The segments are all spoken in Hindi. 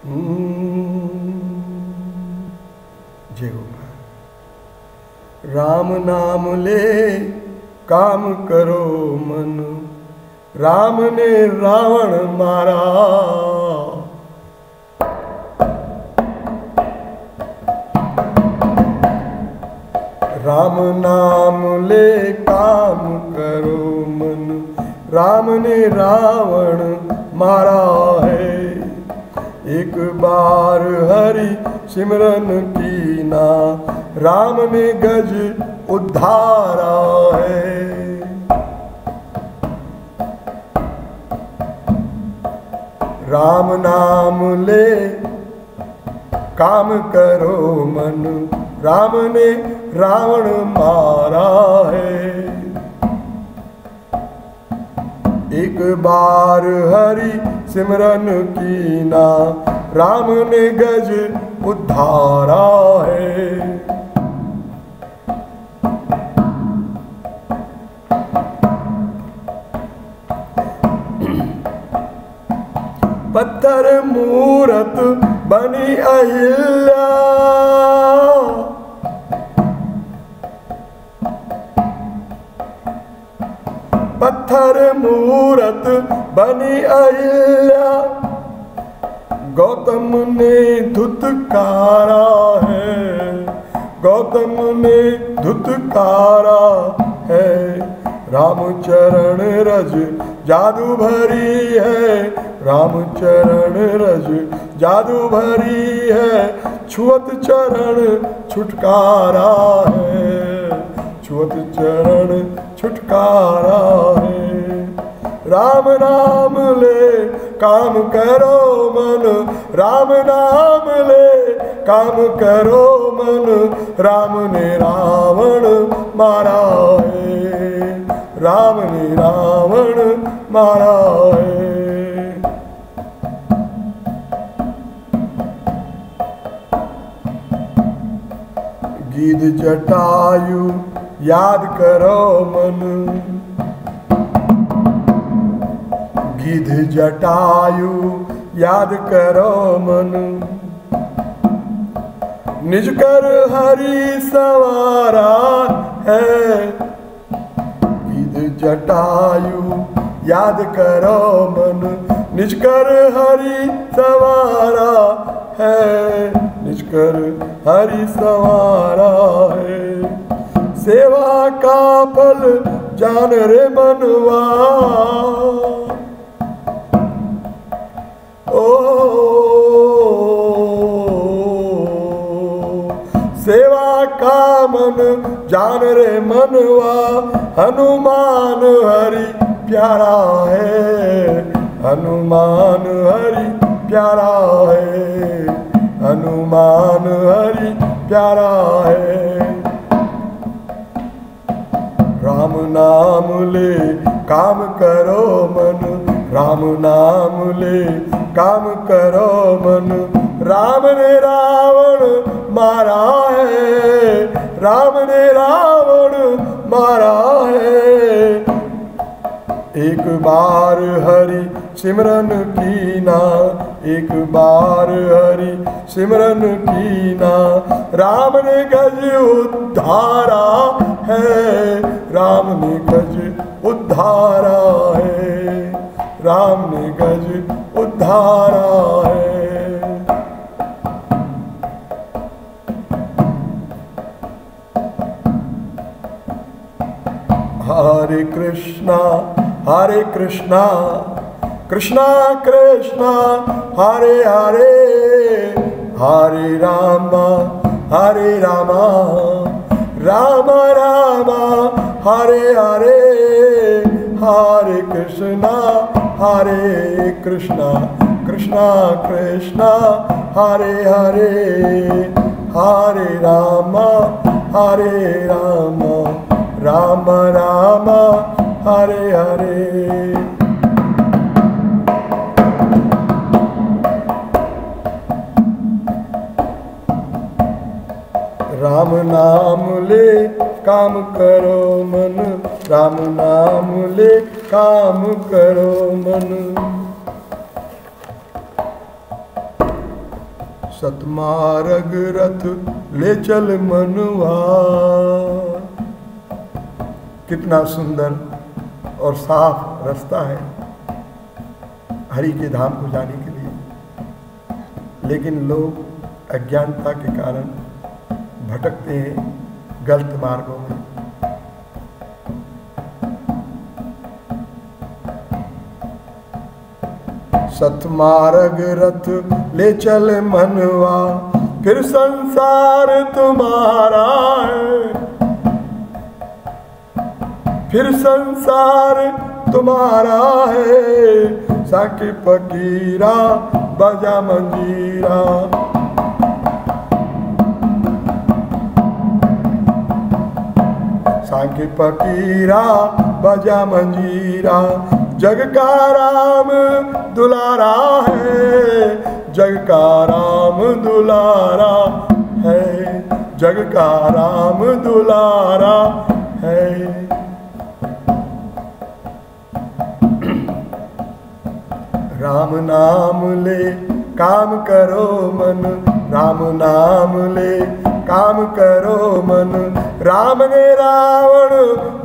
जय राम नाम ले काम करो मन राम ने रावण मारा राम नाम ले काम करो मन राम ने रावण मारा है एक बार हरि सिमरन की ना, राम ने गज उद्धारा है। राम नाम ले, काम करो मन, राम ने रावण मारा है। एक बार हरि सिमरन की ना, राम ने गज उद्धारा है। पत्थर मूरत बनी अहिल्या। पत्थर मूरत बनी अहिल्या गौतम ने धुतकारा है। गौतम ने धुतकारा है। रामचरण रज जादू भरी है। रामचरण रज जादू भरी है। छुअत चरण छुटकारा है। छुअत चरण छुटकारा है राम नाम ले काम करो मन राम नाम ले काम करो मन राम ने रावण मारा है राम ने रावण मारा है गीत जटायु याद करो मन। गिध जटायु, याद करो मन। निज कर हरि सवारा है। गिध जटायु, याद करो मन। निज कर हरि सवारा है। निज कर हरि सवारा है। सेवा का फल जान रे मनवा ओ, सेवा का मन जान रे मनवा। हनुमान हरि प्यारा है, हनुमान हरि प्यारा है, हनुमान हरि प्यारा है। नाम ले, काम करो मन। राम नाम ले, काम करो मन। राम ने रावण मारा है। राम ने रावण मारा है। एक बार हरि सिमरन की ना एक बार हरि सिमरन की ना राम ने गज उद्धारा है। राम ने गज उद्धारा है। राम ने गज उद्धारा है। हरे कृष्णा हरे कृष्णा कृष्णा कृष्णा, हरे हरे हरे रामा हरे Rama, Ram, Rama Hare Hare Hare Krishna Hare Krishna Krishna Krishna Hare Hare Hare Rama Hare Rama Rama Rama Hare Hare. Ram Naam Le काम करो मन, राम नाम ले काम करो मन। सतमारग रथ ले चल मनुआ कितना सुंदर और साफ़ रास्ता है हरि के धाम को जाने के लिए। लेकिन लोग अज्ञानता के कारण भटकते हैं। गलत मार्गों में सतमार्ग रथ ले चल मनवा, फिर संसार तुम्हारा है। फिर संसार तुम्हारा है, साकी फकीरा, बजा मंजीरा। सांके फकीरा बजा मंजीरा। जग का राम दुलारा है, जग का राम दुलारा है, जग का राम दुलारा है। राम नाम ले काम करो मन, राम नाम ले काम करो मन राम ने रावण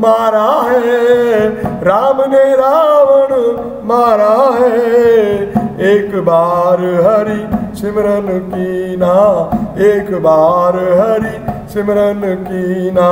मारा है, राम ने रावण मारा है। एक बार हरि सिमरन कीना, एक बार हरि सिमरन कीना।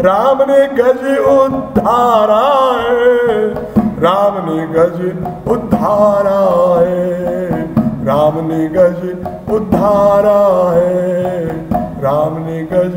राम ने गज उद्धारा है, राम ने गज उद्धारा है। राम ने गज उद्धारा है, राम ने गज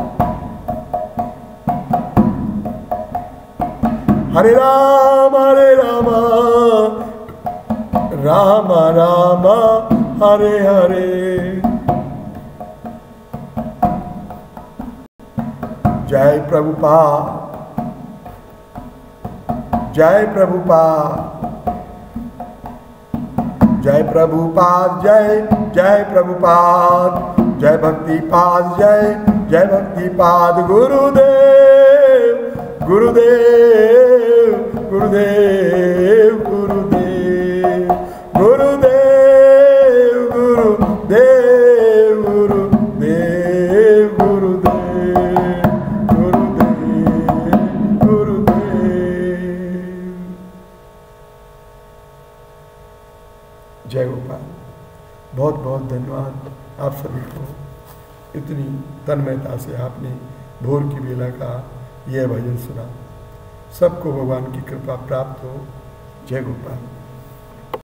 हरे राम हरे राम। राम राम, हरे हरे। जय प्रभुपा। जय प्रभुपा। जय प्रभुपाद जय जय प्रभुपाद जय भक्ति पाद, जय जय भक्ति पाद। गुरुदेव गुरुदेव। गुरुदेव गुरुदेव गुरुदेव गुरुदेव गुरुदेव गुरुदेव गुरुदेव। गुरुदेव जय गोपाल। बहुत बहुत धन्यवाद आप सभी को इतनी तन्मयता से आपने भोर की बेला का यह भजन सुना। सबको भगवान की कृपा प्राप्त हो। जय गोपाल।